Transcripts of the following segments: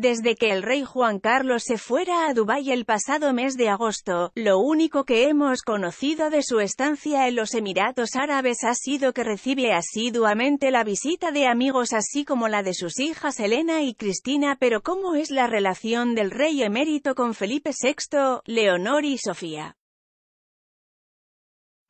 Desde que el rey Juan Carlos se fuera a Dubái el pasado mes de agosto, lo único que hemos conocido de su estancia en los Emiratos Árabes ha sido que recibe asiduamente la visita de amigos así como la de sus hijas Elena y Cristina pero ¿cómo es la relación del rey emérito con Felipe VI, Leonor y Sofía?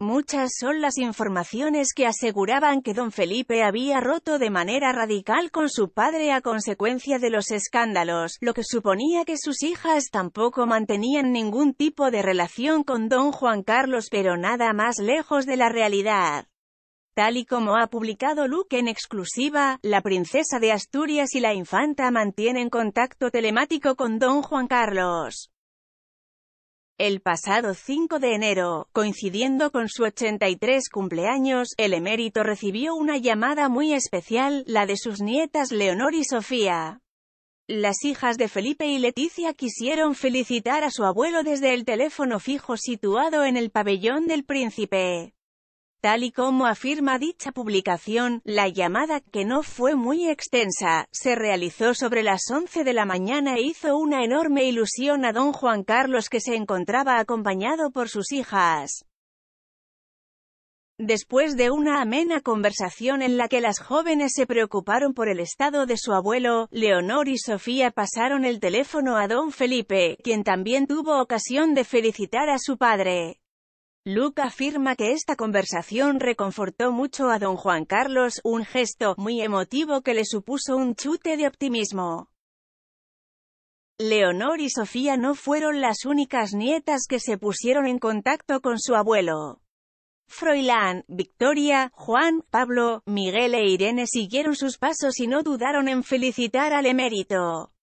Muchas son las informaciones que aseguraban que don Felipe había roto de manera radical con su padre a consecuencia de los escándalos, lo que suponía que sus hijas tampoco mantenían ningún tipo de relación con don Juan Carlos pero nada más lejos de la realidad. Tal y como ha publicado Luke en exclusiva, la princesa de Asturias y la infanta mantienen contacto telemático con don Juan Carlos. El pasado 5 de enero, coincidiendo con su 83 cumpleaños, el emérito recibió una llamada muy especial, la de sus nietas Leonor y Sofía. Las hijas de Felipe y Leticia quisieron felicitar a su abuelo desde el teléfono fijo situado en el pabellón del príncipe. Tal y como afirma dicha publicación, la llamada, que no fue muy extensa, se realizó sobre las 11 de la mañana e hizo una enorme ilusión a don Juan Carlos que se encontraba acompañado por sus hijas. Después de una amena conversación en la que las jóvenes se preocuparon por el estado de su abuelo, Leonor y Sofía pasaron el teléfono a don Felipe, quien también tuvo ocasión de felicitar a su padre. Luke afirma que esta conversación reconfortó mucho a don Juan Carlos, un gesto muy emotivo que le supuso un chute de optimismo. Leonor y Sofía no fueron las únicas nietas que se pusieron en contacto con su abuelo. Froilán, Victoria, Juan, Pablo, Miguel e Irene siguieron sus pasos y no dudaron en felicitar al emérito.